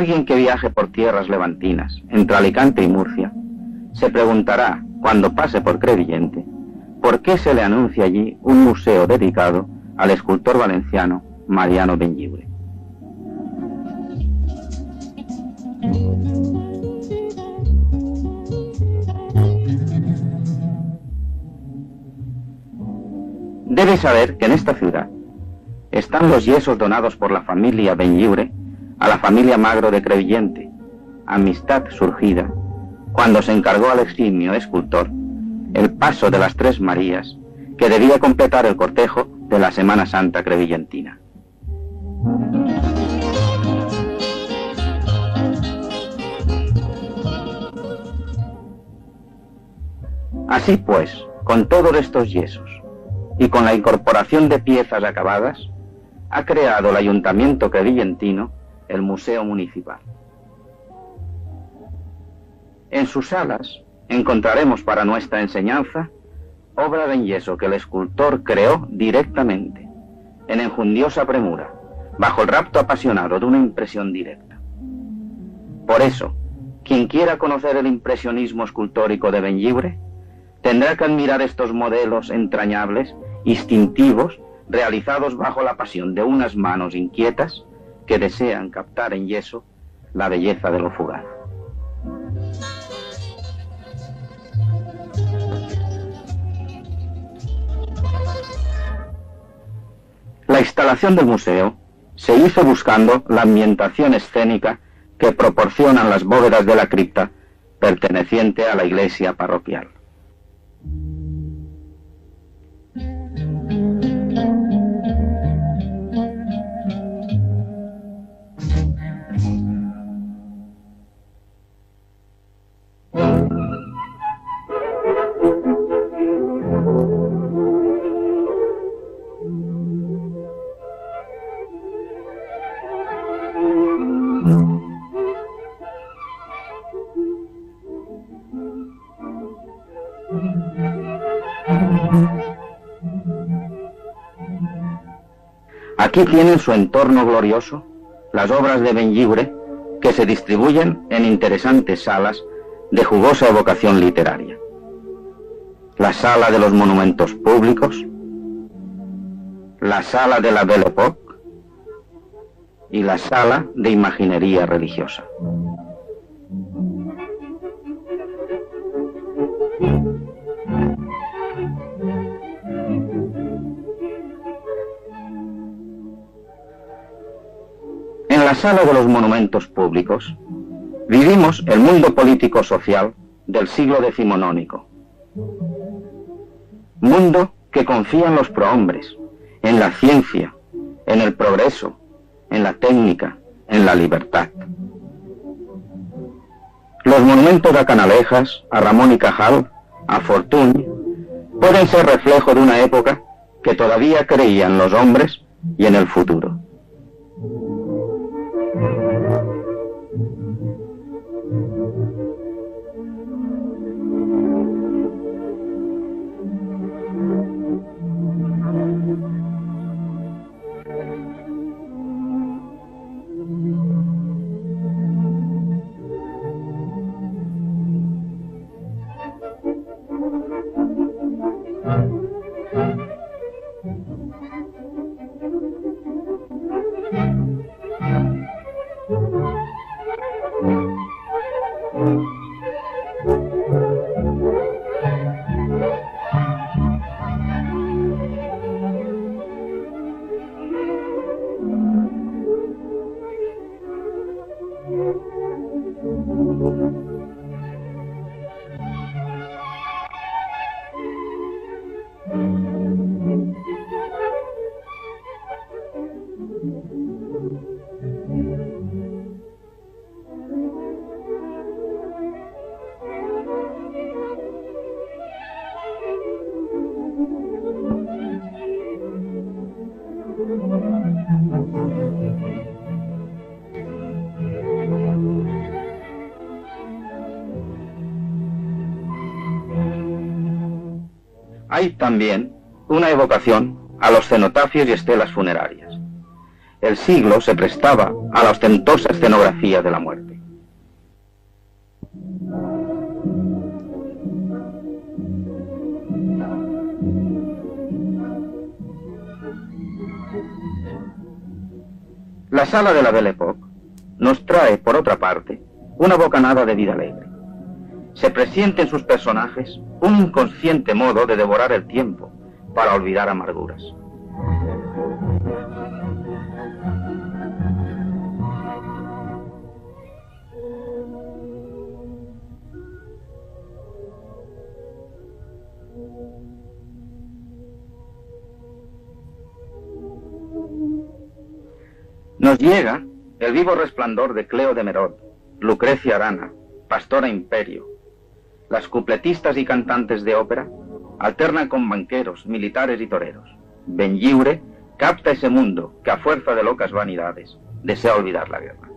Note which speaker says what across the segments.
Speaker 1: Alguien que viaje por tierras levantinas, entre Alicante y Murcia, se preguntará, cuando pase por Crevillente, por qué se le anuncia allí un museo dedicado al escultor valenciano Mariano Benlliure. Debe saber que en esta ciudad están los yesos donados por la familia Benlliure a la familia Magro de Crevillente, amistad surgida cuando se encargó al eximio escultor el paso de las tres Marías que debía completar el cortejo de la Semana Santa crevillentina. Así pues, con todos estos yesos y con la incorporación de piezas acabadas, ha creado el Ayuntamiento Crevillentino el Museo Municipal. En sus salas encontraremos para nuestra enseñanza obra de yeso que el escultor creó directamente, en enjundiosa premura, bajo el rapto apasionado de una impresión directa. Por eso, quien quiera conocer el impresionismo escultórico de Benllibre, tendrá que admirar estos modelos entrañables, instintivos, realizados bajo la pasión de unas manos inquietas que desean captar en yeso la belleza de lo fugaz. La instalación del museo se hizo buscando la ambientación escénica que proporcionan las bóvedas de la cripta perteneciente a la iglesia parroquial. Aquí tienen su entorno glorioso las obras de Benlliure que se distribuyen en interesantes salas de jugosa evocación literaria. La sala de los monumentos públicos, la sala de la Belle Époque y la sala de imaginería religiosa. Sala de los monumentos públicos vivimos el mundo político-social del siglo decimonónico. Mundo que confía en los prohombres, en la ciencia, en el progreso, en la técnica, en la libertad. Los monumentos a Canalejas, a Ramón y Cajal, a Fortuny, pueden ser reflejo de una época que todavía creía en los hombres y en el futuro. Hay también una evocación a los cenotafios y estelas funerarias. El siglo se prestaba a la ostentosa escenografía de la muerte. La sala de la Belle Époque nos trae, por otra parte, una bocanada de vida alegre. Se presiente en sus personajes un inconsciente modo de devorar el tiempo para olvidar amarguras. Nos llega el vivo resplandor de Cleo de Merod, Lucrecia Arana, Pastora Imperio. Las cupletistas y cantantes de ópera alternan con banqueros, militares y toreros. Benlliure capta ese mundo que a fuerza de locas vanidades desea olvidar la guerra.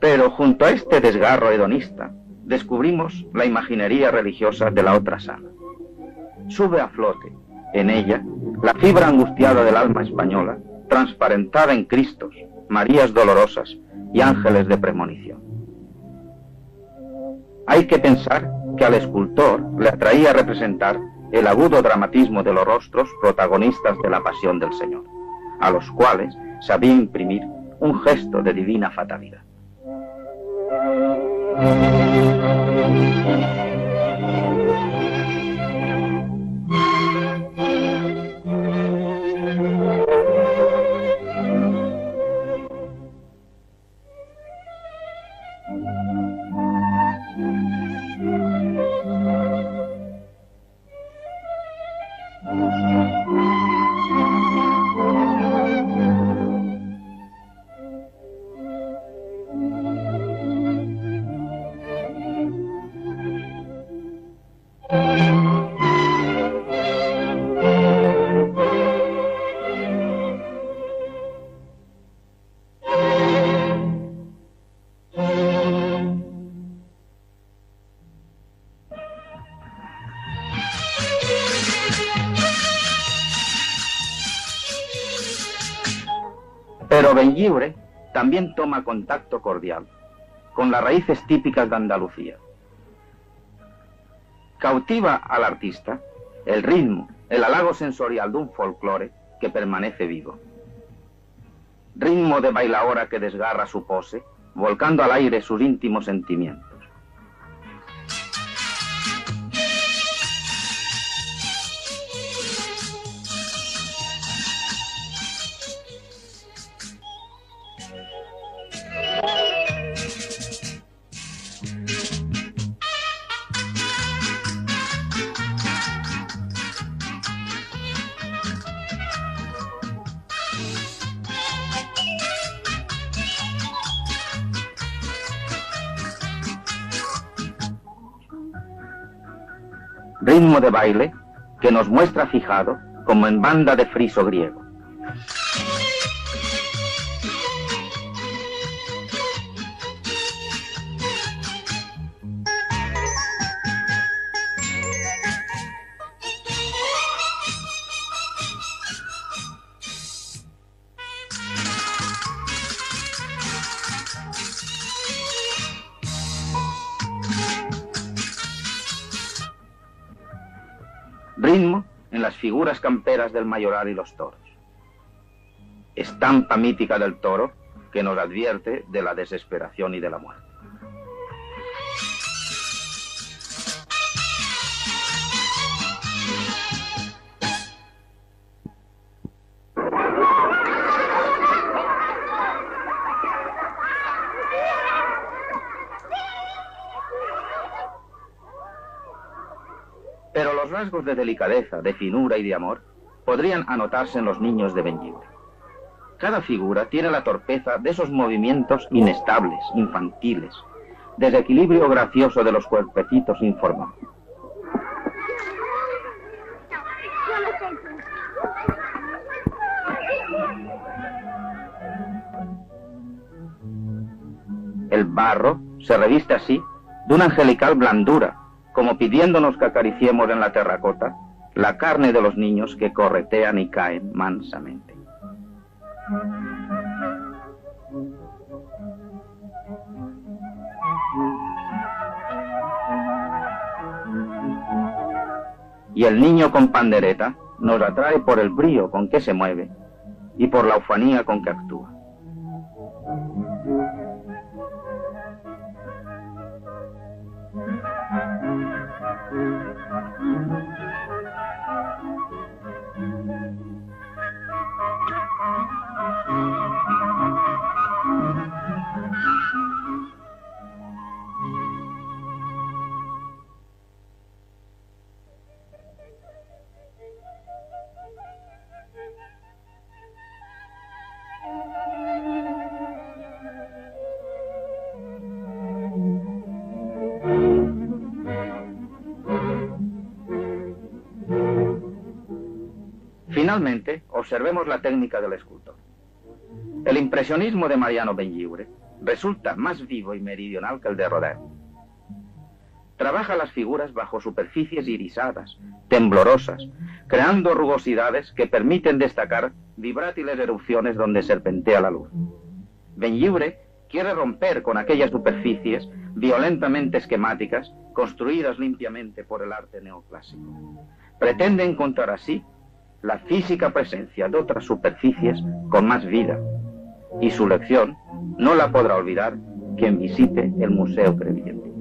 Speaker 1: Pero junto a este desgarro hedonista, descubrimos la imaginería religiosa de la otra sala. Sube a flote, en ella, la fibra angustiada del alma española, transparentada en Cristos, Marías dolorosas y ángeles de premonición. Hay que pensar que al escultor le atraía representar el agudo dramatismo de los rostros protagonistas de la pasión del Señor, a los cuales sabía imprimir un gesto de divina fatalidad. Benlliure también toma contacto cordial con las raíces típicas de Andalucía. Cautiva al artista el ritmo, el halago sensorial de un folclore que permanece vivo. Ritmo de bailaora que desgarra su pose, volcando al aire sus íntimos sentimientos. Ritmo de baile que nos muestra fijado como en banda de friso griego. Figuras camperas del mayoral y los toros. Estampa mítica del toro que nos advierte de la desesperación y de la muerte. De delicadeza, de finura y de amor podrían anotarse en los niños de Benlliure. Cada figura tiene la torpeza de esos movimientos inestables, infantiles, desequilibrio gracioso de los cuerpecitos informados. El barro se reviste así de una angelical blandura, como pidiéndonos que acariciemos en la terracota la carne de los niños que corretean y caen mansamente. Y el niño con pandereta nos atrae por el brío con que se mueve y por la ufanía con que actúa. Finalmente, observemos la técnica del escultor. El impresionismo de Mariano Benlliure resulta más vivo y meridional que el de Rodin. Trabaja las figuras bajo superficies irisadas, temblorosas, creando rugosidades que permiten destacar vibrátiles erupciones donde serpentea la luz. Benlliure quiere romper con aquellas superficies violentamente esquemáticas construidas limpiamente por el arte neoclásico. Pretende encontrar así la física presencia de otras superficies con más vida, y su lección no la podrá olvidar quien visite el Museo Crevillente.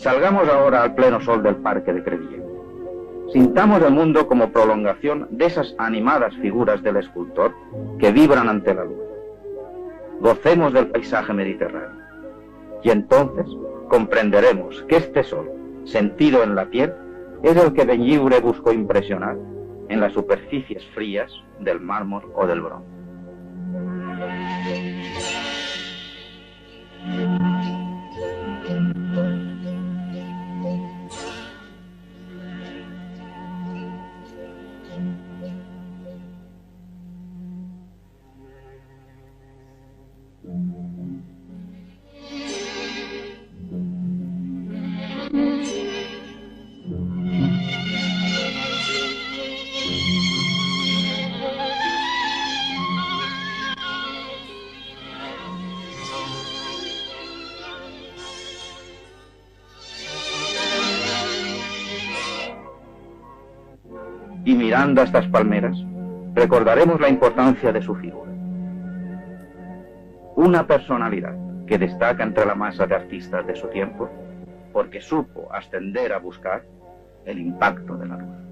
Speaker 1: Salgamos ahora al pleno sol del parque de Crevillent. Sintamos el mundo como prolongación de esas animadas figuras del escultor que vibran ante la luz. Gocemos del paisaje mediterráneo. Y entonces comprenderemos que este sol, sentido en la piel, es el que Benlliure buscó impresionar en las superficies frías del mármol o del bronce. Y mirando a estas palmeras, recordaremos la importancia de su figura. Una personalidad que destaca entre la masa de artistas de su tiempo porque supo ascender a buscar el impacto de la luz.